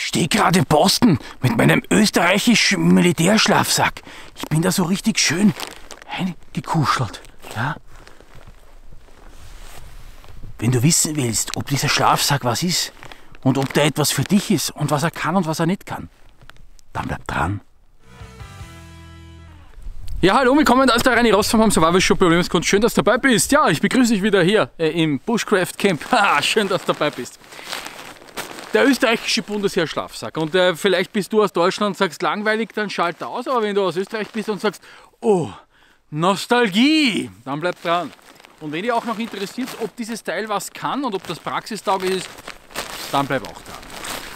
Ich stehe gerade im Posten mit meinem österreichischen Militärschlafsack. Ich bin da so richtig schön eingekuschelt. Ja? Wenn du wissen willst, ob dieser Schlafsack was ist und ob der etwas für dich ist und was er kann und was er nicht kann, dann bleib dran. Ja, hallo, willkommen, da ist der Reini Ross vom Survival Shop Problemskunst. Schön, dass du dabei bist. Ja, ich begrüße dich wieder hier äh, im Bushcraft Camp. Schön, dass du dabei bist. Der österreichische Bundesheer Schlafsack. Und äh, vielleicht bist du aus Deutschland und sagst langweilig, dann schalt aus. Aber wenn du aus Österreich bist und sagst, oh, Nostalgie, dann bleib dran. Und wenn ihr auch noch interessiert, ob dieses Teil was kann und ob das praxistauglich ist, dann bleib auch dran.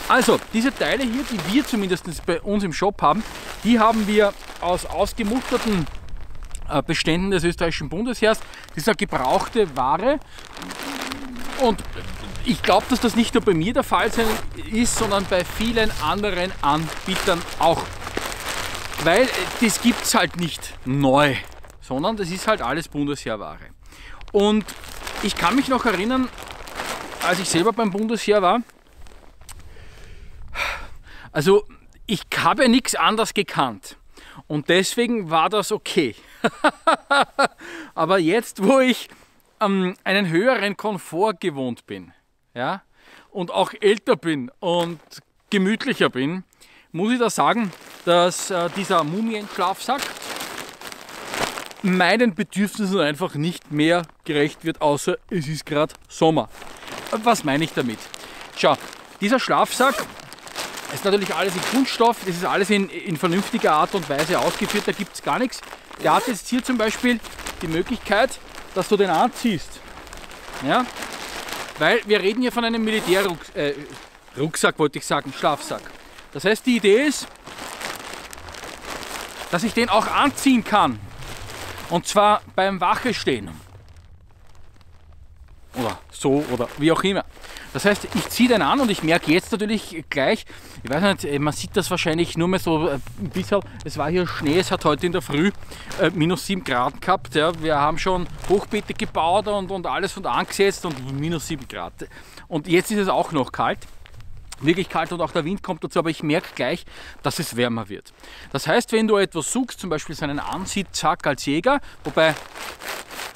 Also, diese Teile hier, die wir zumindest bei uns im Shop haben, die haben wir aus ausgemusterten äh, Beständen des österreichischen Bundesheers. Dieser gebrauchte Ware. Und ich glaube, dass das nicht nur bei mir der Fall ist, sondern bei vielen anderen Anbietern auch. Weil äh, das gibt es halt nicht neu, sondern das ist halt alles Bundesheerware. Und ich kann mich noch erinnern, als ich selber beim Bundesheer war, also ich habe nichts anderes gekannt. Und deswegen war das okay. Aber jetzt, wo ich ähm, einen höheren Komfort gewohnt bin, ja, und auch älter bin und gemütlicher bin, muss ich da sagen, dass äh, dieser Mumienschlafsack meinen Bedürfnissen einfach nicht mehr gerecht wird, außer es ist gerade Sommer. Was meine ich damit? Schau, dieser Schlafsack ist natürlich alles in Kunststoff, das ist alles in, in vernünftiger Art und Weise ausgeführt, da gibt es gar nichts. Der hat jetzt hier zum Beispiel die Möglichkeit, dass du den anziehst. Ja? Weil wir reden hier von einem Militärrucksack, äh, Rucksack, wollte ich sagen, Schlafsack. Das heißt, die Idee ist, dass ich den auch anziehen kann. Und zwar beim Wache stehen. Oder so oder wie auch immer. Das heißt, ich ziehe den an und ich merke jetzt natürlich gleich, ich weiß nicht, äh, man sieht das wahrscheinlich nur mehr so äh, ein bisschen, es war hier Schnee, es hat heute in der Früh äh, minus 7 Grad gehabt. Ja. Wir haben schon Hochbeete gebaut und, und alles und angesetzt und minus 7 Grad. Und jetzt ist es auch noch kalt wirklich kalt und auch der Wind kommt dazu, aber ich merke gleich, dass es wärmer wird. Das heißt, wenn du etwas suchst, zum Beispiel so einen Anziehzack als Jäger, wobei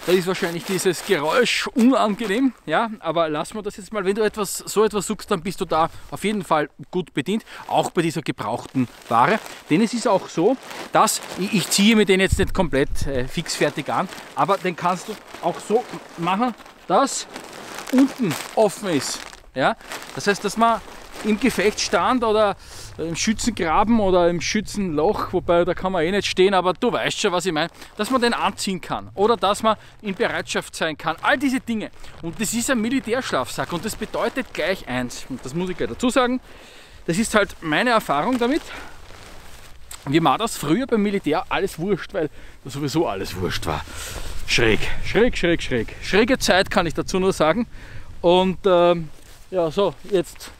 da ist wahrscheinlich dieses Geräusch unangenehm, ja, aber lassen wir das jetzt mal. Wenn du etwas, so etwas suchst, dann bist du da auf jeden Fall gut bedient, auch bei dieser gebrauchten Ware. Denn es ist auch so, dass, ich, ich ziehe mir den jetzt nicht komplett äh, fixfertig an, aber den kannst du auch so machen, dass unten offen ist. Ja? Das heißt, dass man im Gefechtsstand oder im Schützengraben oder im Schützenloch, wobei da kann man eh nicht stehen, aber du weißt schon, was ich meine, dass man den anziehen kann oder dass man in Bereitschaft sein kann. All diese Dinge. Und das ist ein Militärschlafsack und das bedeutet gleich eins. Und das muss ich gleich dazu sagen. Das ist halt meine Erfahrung damit. Wie war das früher beim Militär alles wurscht, weil da sowieso alles wurscht war. Schräg, schräg, schräg, schräg. Schräge Zeit kann ich dazu nur sagen. Und ähm, ja, so, jetzt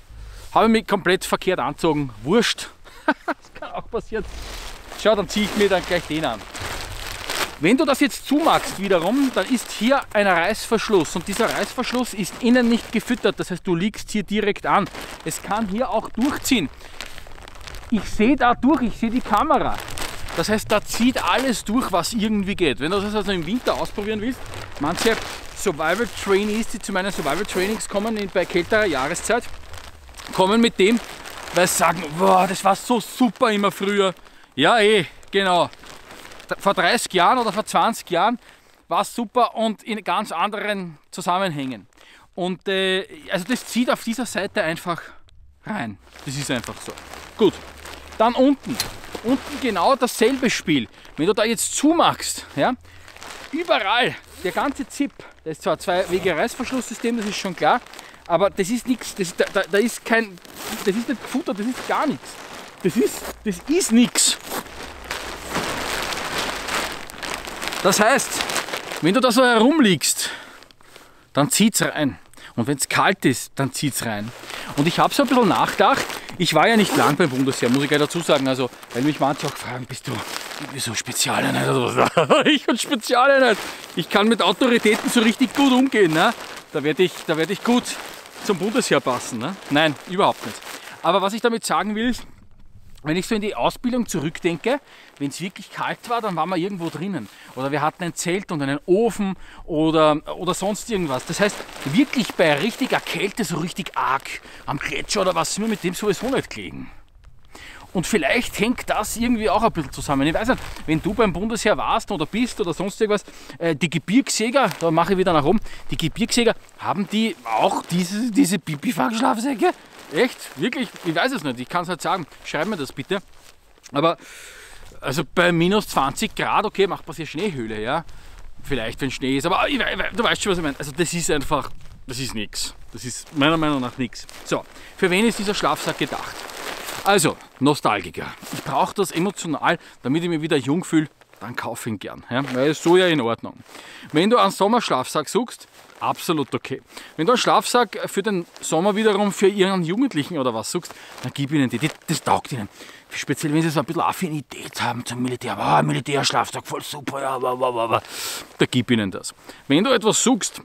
habe ich mich komplett verkehrt anzogen. Wurscht. das kann auch passieren. Schau, dann ziehe ich mir dann gleich den an. Wenn du das jetzt zumachst wiederum, dann ist hier ein Reißverschluss und dieser Reißverschluss ist innen nicht gefüttert, das heißt du liegst hier direkt an. Es kann hier auch durchziehen. Ich sehe da durch, ich sehe die Kamera. Das heißt, da zieht alles durch, was irgendwie geht. Wenn du das also im Winter ausprobieren willst, manche Survival Trainees, die zu meinen Survival Trainings kommen bei kälterer Jahreszeit, kommen mit dem, weil sie sagen, boah, das war so super immer früher. Ja, eh, genau. Vor 30 Jahren oder vor 20 Jahren war es super und in ganz anderen Zusammenhängen. Und äh, also das zieht auf dieser Seite einfach rein. Das ist einfach so. Gut, dann unten. Unten genau dasselbe Spiel. Wenn du da jetzt zumachst, ja, überall, der ganze Zip, das ist zwar zwei Wege Reißverschlusssystem, das ist schon klar, aber das ist nichts, das, da, da ist kein, das ist nicht Futter, das ist gar nichts. Das ist, das ist nichts. Das heißt, wenn du da so herumliegst, dann zieht's rein. Und wenn es kalt ist, dann zieht's rein. Und ich habe so ein bisschen nachgedacht. Ich war ja nicht lang beim Bundesheer, muss ich gleich dazu sagen. Also, weil mich manche auch fragen, bist du so Spezialeinheit oder was? ich und Spezialeinheit. Ich kann mit Autoritäten so richtig gut umgehen. Ne? Da werde ich, werd ich gut zum Bundesheer passen. Ne? Nein, überhaupt nicht. Aber was ich damit sagen will, wenn ich so in die Ausbildung zurückdenke, wenn es wirklich kalt war, dann waren wir irgendwo drinnen. Oder wir hatten ein Zelt und einen Ofen oder, oder sonst irgendwas. Das heißt, wirklich bei richtiger Kälte, so richtig arg am Gletscher oder was, sind wir mit dem sowieso nicht gelegen. Und vielleicht hängt das irgendwie auch ein bisschen zusammen. Ich weiß nicht, wenn du beim Bundesheer warst oder bist oder sonst irgendwas, äh, die Gebirgsjäger, da mache ich wieder nach oben, die Gebirgsjäger, haben die auch diese, diese Bipifang-Schlafsäcke? Echt? Wirklich? Ich weiß es nicht. Ich kann es halt sagen. Schreib mir das bitte. Aber also bei minus 20 Grad, okay, macht man sich Schneehöhle, ja. Vielleicht, wenn Schnee ist. Aber ich, du weißt schon, was ich meine. Also das ist einfach, das ist nichts. Das ist meiner Meinung nach nichts. So, für wen ist dieser Schlafsack gedacht? Also, Nostalgiker. Ich brauche das emotional, damit ich mich wieder jung fühle. Dann kaufe ich ihn gern. Ja? Weil ist so ja in Ordnung. Wenn du einen Sommerschlafsack suchst, absolut okay. Wenn du einen Schlafsack für den Sommer wiederum für ihren Jugendlichen oder was suchst, dann gib ihnen die. Das taugt ihnen. Speziell, wenn sie so ein bisschen Affinität haben zum Militär. Wow, Militärschlafsack, voll super, ja, wow, wow, wow. Da gib ihnen das. Wenn du etwas suchst,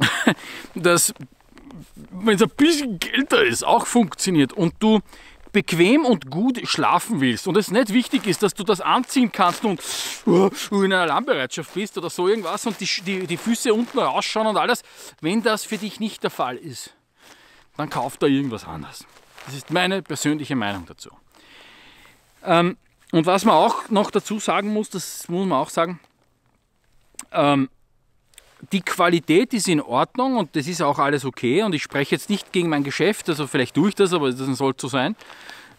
das, wenn es ein bisschen kälter ist, auch funktioniert und du bequem und gut schlafen willst und es nicht wichtig ist, dass du das anziehen kannst und in einer Alarmbereitschaft bist oder so irgendwas und die, die, die Füße unten rausschauen und alles, wenn das für dich nicht der Fall ist, dann kauf da irgendwas anderes. Das ist meine persönliche Meinung dazu. Ähm, und was man auch noch dazu sagen muss, das muss man auch sagen, ähm, die Qualität ist in Ordnung und das ist auch alles okay und ich spreche jetzt nicht gegen mein Geschäft, also vielleicht tue ich das, aber das soll so sein.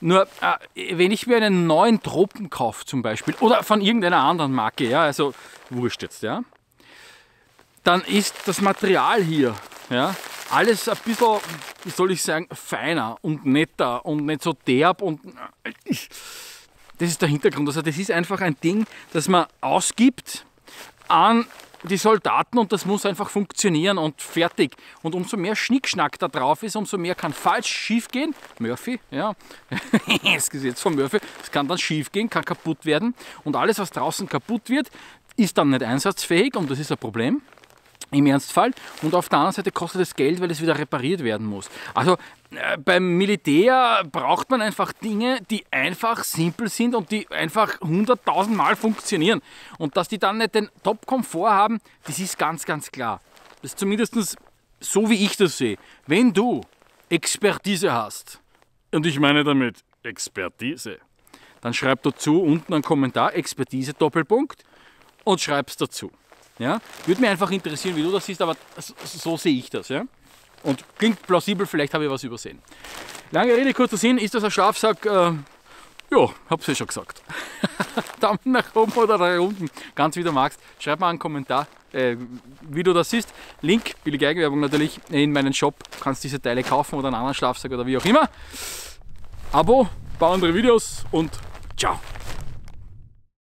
Nur, äh, wenn ich mir einen neuen Tropen kaufe zum Beispiel oder von irgendeiner anderen Marke, ja, also wurscht jetzt, ja, dann ist das Material hier, ja, alles ein bisschen, wie soll ich sagen, feiner und netter und nicht so derb und äh, das ist der Hintergrund. Also das ist einfach ein Ding, das man ausgibt an die Soldaten und das muss einfach funktionieren und fertig. Und umso mehr Schnickschnack da drauf ist, umso mehr kann falsch schief gehen. Murphy, ja, das Gesetz von Murphy, es kann dann schief gehen, kann kaputt werden. Und alles, was draußen kaputt wird, ist dann nicht einsatzfähig und das ist ein Problem im Ernstfall. Und auf der anderen Seite kostet es Geld, weil es wieder repariert werden muss. Also äh, beim Militär braucht man einfach Dinge, die einfach simpel sind und die einfach hunderttausend Mal funktionieren. Und dass die dann nicht den Top-Komfort haben, das ist ganz, ganz klar. Das ist zumindest so, wie ich das sehe. Wenn du Expertise hast, und ich meine damit Expertise, dann schreib dazu unten einen Kommentar, Expertise Doppelpunkt, und schreib's dazu. Ja? Würde mich einfach interessieren, wie du das siehst, aber so, sehe ich das. Ja? Und klingt plausibel, vielleicht habe ich was übersehen. Lange Rede, kurzer Sinn, ist das ein Schlafsack? Äh, ja, hab's ja schon gesagt. Daumen nach oben oder nach unten, ganz wie du magst. Schreib mal einen Kommentar, äh, wie du das siehst. Link, billige Eigenwerbung natürlich, in meinen Shop. Kannst diese Teile kaufen oder einen anderen Schlafsack oder wie auch immer. Abo, bau andere Videos und ciao.